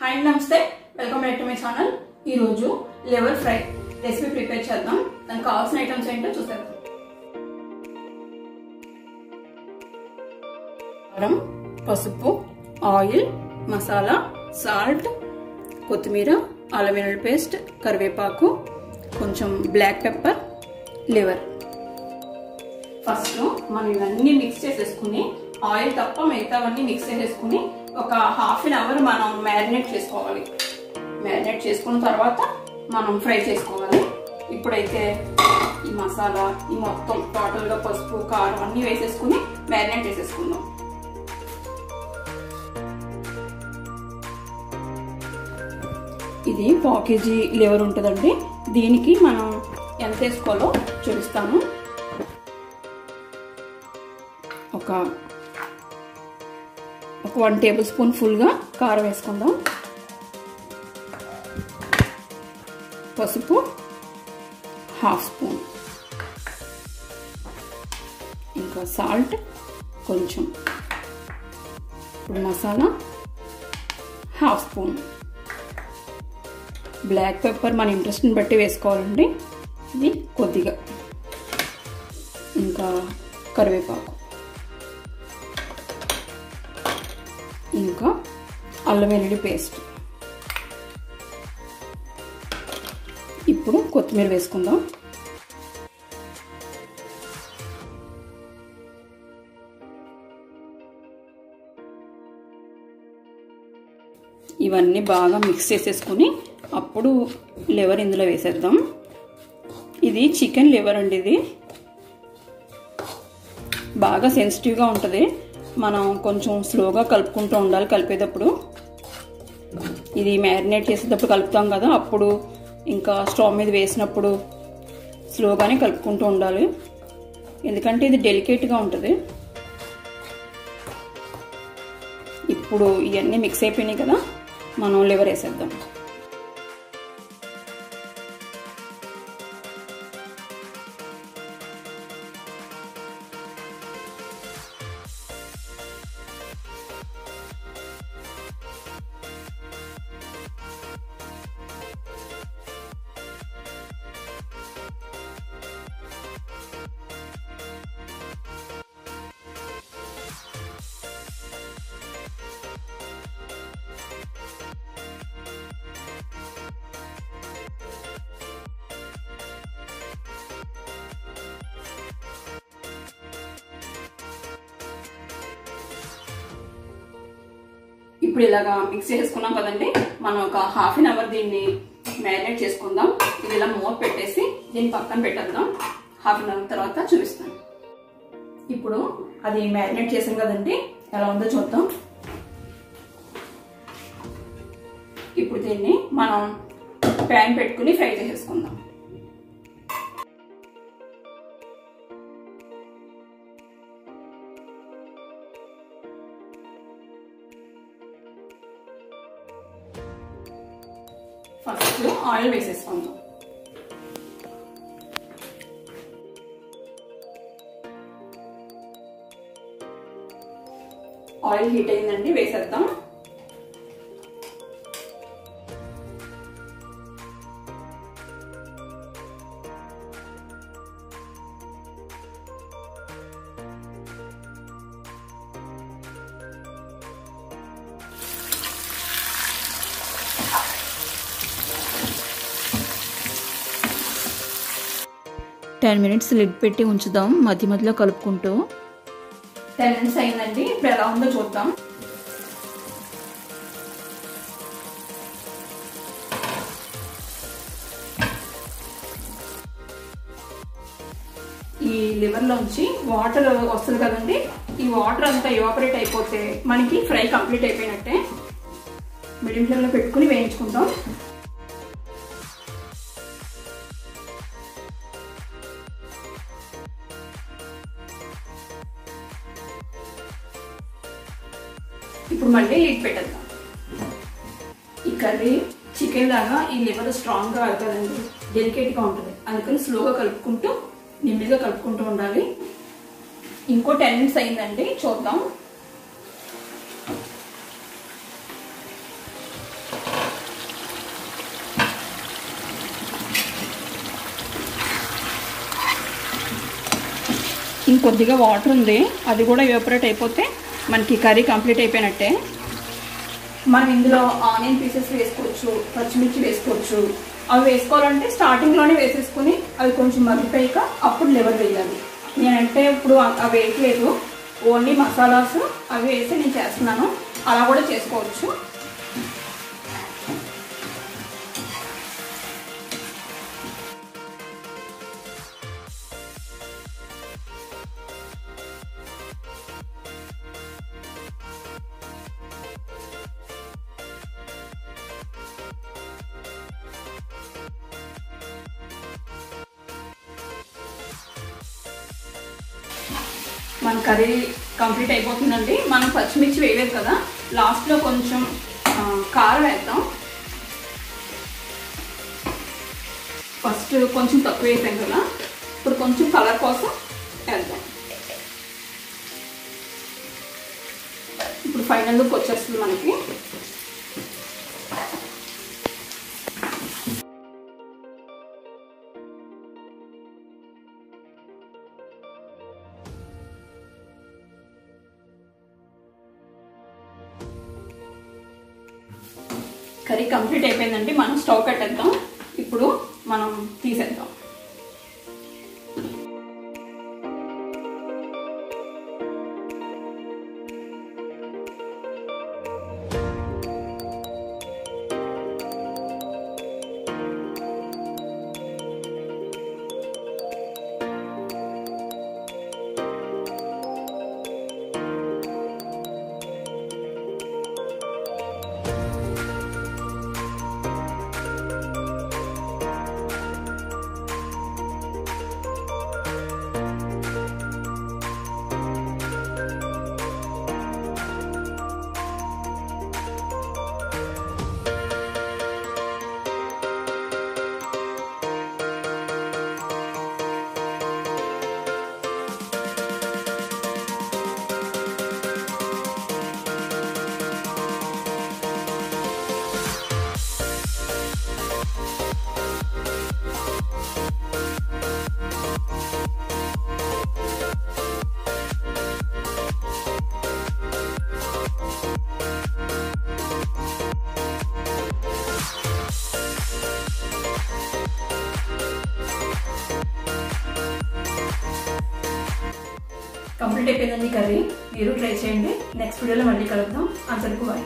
Hi నమస్తే. Welcome back to my channel. ఈ రోజు లివర్ ఫ్రై రెసిపీ ప్రిపేర్ చేద్దాం. దానికి కావాల్సిన ఐటమ్స్ ఏంటో చూసేద్దాం. కారం పసుపు ఆయిల్ మసాలా సాల్ట్ కొత్తిమీర అల్లం వెల్లుల్లి పేస్ట్ కరివేపాకు కొంచెం బ్లాక్ పెప్పర్ లివర్. ఫస్ట్ మనం ఇవన్నీ మిక్స్ చేసేసుకుని ఆయిల్ తప్ప మిగతావన్నీ మిక్స్ చేసేసుకుని ఒక హాఫ్ అన్ అవర్ మనం మ్యారినేట్ చేసుకోవాలి. మ్యారినేట్ చేసుకున్న తర్వాత మనం ఫ్రై చేసుకోవాలి. ఇప్పుడైతే ఈ మసాలా ఈ మొత్తం టోటల్గా పసుపు కారం అన్నీ వేసేసుకుని మ్యారినేట్ చేసేసుకుందాం. ఇది పావు కేజీ లివర్ ఉంటుందండి. దీనికి మనం ఎంత వేసుకోవాలో చూపిస్తాను. ఒక ఒక వన్ టేబుల్ స్పూన్ ఫుల్గా కారం వేసుకుందాం. పసుపు హాఫ్ స్పూన్. ఇంకా సాల్ట్ కొంచెం. ఇప్పుడు masala half spoon. Black pepper మన ఇంట్రెస్ట్ని బట్టి వేసుకోవాలండి. ఇది కొద్దిగా. ఇంకా కరివేపాకు. ఇంకా అల్లం వెల్లుల్లి పేస్ట్. ఇప్పుడు కొత్తిమీర వేసుకుందాం. ఇవన్నీ బాగా మిక్స్ చేసేసుకుని అప్పుడు లివర్ ఇందులో వేసేద్దాం. ఇది చికెన్ లివర్ అండి ఇది. బాగా సెన్సిటివ్గా ఉంటుంది. మనం కొంచెం స్లోగా కలుపుకుంటూ ఉండాలి కలిపేటప్పుడు. ఇది మ్యారినేట్ చేసేటప్పుడు కలుపుతాం కదా అప్పుడు ఇంకా స్టవ్ మీద వేసినప్పుడు స్లోగానే కలుపుకుంటూ ఉండాలి. ఎందుకంటే ఇది డెలికేట్గా ఉంటుంది. ఇప్పుడు ఇవన్నీ మిక్స్ అయిపోయినాయి కదా మనం లివర్ వేసేద్దాం. ఇప్పుడు ఇలాగా మిక్స్ చేసుకున్నాం కదండి. మనం ఒక హాఫ్ అన్ అవర్ దీన్ని మ్యారినేట్ చేసుకుందాం. ఇది ఇలా మూత పెట్టేసి దీన్ని పక్కన పెట్టేద్దాం. హాఫ్ అన్ అవర్ తర్వాత చూపిస్తాను. ఇప్పుడు అది మ్యారినేట్ చేసాం కదండి. ఎలా ఉందో చూద్దాం. ఇప్పుడు దీన్ని మనం ప్యాన్ పెట్టుకుని ఫ్రై చేసేసుకుందాం. ఫస్ట్ ఆయిల్ వేసేసుకుందాం. ఆయిల్ హీట్ అయిందండి వేసేద్దాం. టెన్ మినిట్స్ లిడ్ పెట్టి ఉంచుదాం మధ్య మధ్యలో కలుపుకుంటూ. టెన్ మినిట్స్ అయిందండి ఇప్పుడు ఎలా ఉందో చూద్దాం. ఈ లివర్లో లోంచి వాటర్ వస్తుంది కదండి ఈ వాటర్ అంతా ఎవాపరేట్ అయిపోతే మనకి ఫ్రై కంప్లీట్ అయిపోయినట్టే. మీడియం ఫ్లేమ్లో పెట్టుకుని వేయించుకుంటాం ఇప్పుడు మళ్ళీ లిడ్ పెట్టేద్దాం. ఈ కర్రీ చికెన్ లాగా ఈ లివర్ స్ట్రాంగ్గా గా డెలికేట్గా ఉంటుంది. అందుకని స్లోగా కలుపుకుంటూ నిమ్మగా కలుపుకుంటూ ఉండాలి. ఇంకో టెన్ మినిట్స్ అయిందండి. చూద్దాం. ఇంకొద్దిగా వాటర్ ఉంది. అది కూడా ఎవాపరేట్ అయిపోతే మనకి కర్రీ కంప్లీట్ అయిపోయినట్టే. మనం ఇందులో ఆనియన్ పీసెస్ వేసుకోవచ్చు పచ్చిమిర్చి వేసుకోవచ్చు. అవి వేసుకోవాలంటే స్టార్టింగ్లోనే వేసేసుకుని అవి కొంచెం మగ్గిపోయాక అప్పుడు లెవర్ వేయాలి. నేనంటే ఇప్పుడు అవి వేయట్లేదు. ఓన్లీ మసాలాస్ అవి వేసి నేను చేస్తున్నాను. అలా కూడా చేసుకోవచ్చు. మన కర్రీ కంప్లీట్ అయిపోతుందండి. మనం పచ్చిమిర్చి వేయలేదు కదా. లాస్ట్లో కొంచెం కారం వేద్దాం. ఫస్ట్ కొంచెం తక్కువ వేసాం కదా. ఇప్పుడు కొంచెం కలర్ కోసం వేద్దాం. ఇప్పుడు ఫైనల్ లుక్ వచ్చేస్తుంది మనకి. కర్రీ కంప్లీట్ అయిపోయిందండి. మనం స్టవ్ కట్టేద్దాం. ఇప్పుడు మనం తీసేద్దాం. కంప్లీట్ అయిపోయిందండి కర్రీ. మీరు ట్రై చేయండి. నెక్స్ట్ వీడియోలో మళ్ళీ కలుద్దాం. అంతవరకు బాయ్